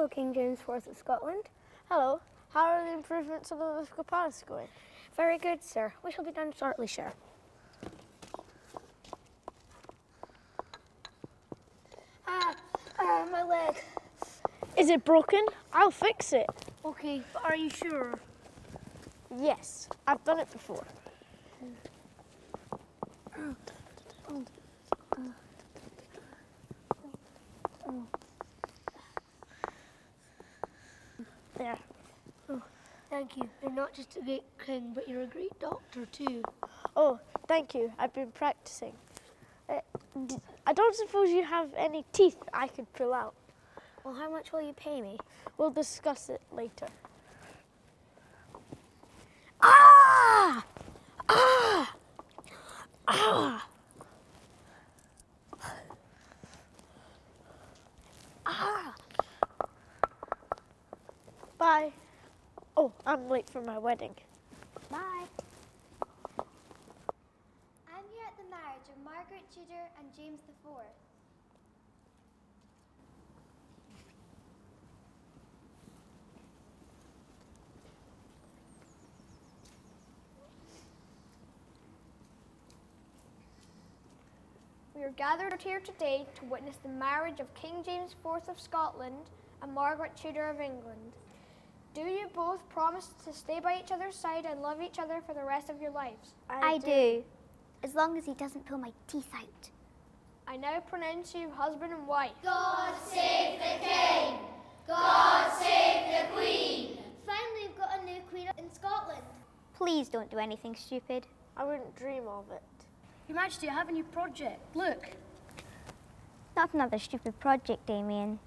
Hello, King James IV of Scotland. Hello. How are the improvements of the Linlithgow Palace going? Very good, sir. We shall be done shortly, sir. Ah, ah, my leg. Is it broken? I'll fix it. Okay, but are you sure? Yes, I've done it before. There. Oh, thank you. You're not just a great king, but you're a great doctor too. Oh, thank you. I've been practicing. Uh, I don't suppose you have any teeth I could pull out. Well, how much will you pay me? We'll discuss it later. Ah! Ah! Ah! Bye. Oh, I'm late for my wedding. Bye. I'm here at the marriage of Margaret Tudor and James IV. We are gathered here today to witness the marriage of King James IV of Scotland and Margaret Tudor of England. Do you both promise to stay by each other's side and love each other for the rest of your lives? I, do. As long as he doesn't pull my teeth out. I now pronounce you husband and wife. God save the king! God save the queen! Finally, we've got a new queen in Scotland. Please don't do anything stupid. I wouldn't dream of it. Your Majesty, I have a new project. Look. Not another stupid project, Damian.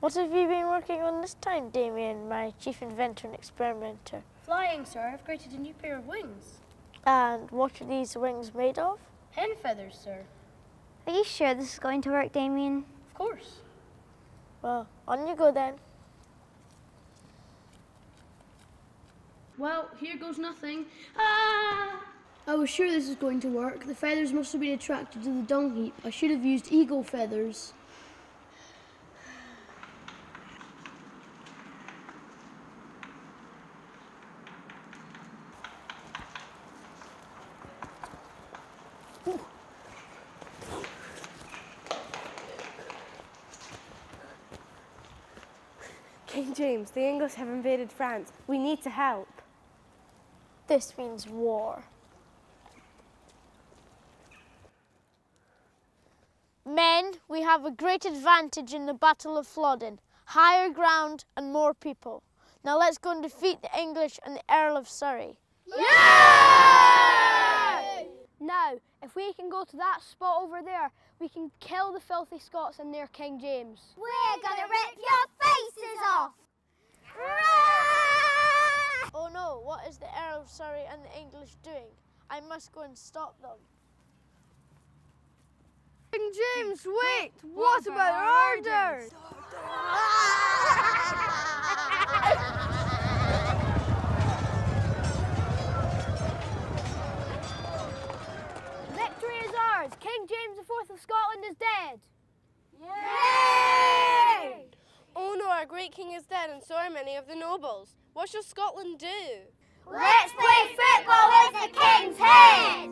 What have you been working on this time, Damian, my chief inventor and experimenter? Flying, sir. I've created a new pair of wings. And what are these wings made of? Hen feathers, sir. Are you sure this is going to work, Damian? Of course. Well, on you go then. Well, here goes nothing. Ah! I was sure this was going to work. The feathers must have been attracted to the dung heap. I should have used eagle feathers. King James, the English have invaded France. We need to help. This means war. Men, we have a great advantage in the Battle of Flodden. Higher ground and more people. Now let's go and defeat the English and the Earl of Surrey. Now, if we can go to that spot over there, we can kill the filthy Scots and their King James. We're gonna rip your faces off! Oh no, what is the Earl of Surrey and the English doing? I must go and stop them. King James, wait! What about orders? great king is dead and so are many of the nobles. What shall Scotland do? Let's play football with the king's head!